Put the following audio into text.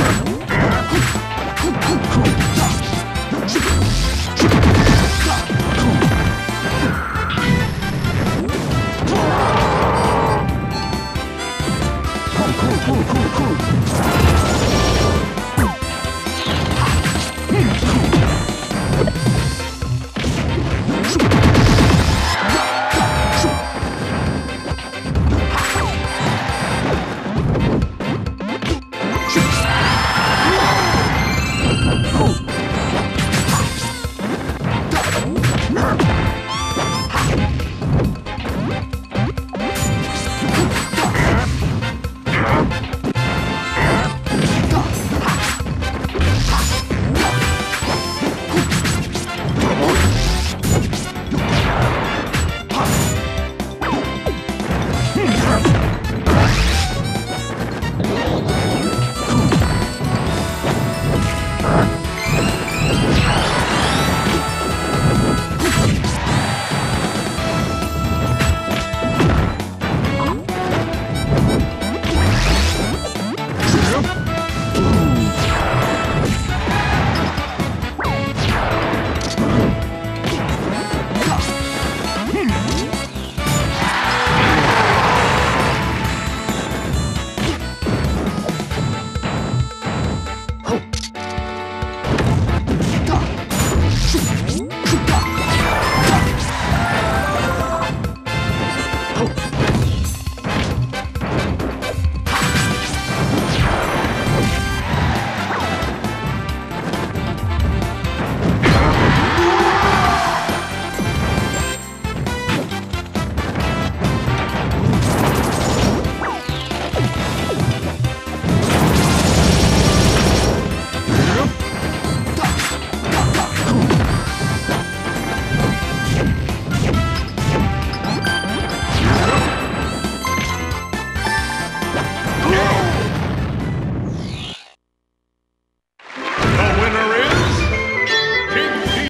Huh.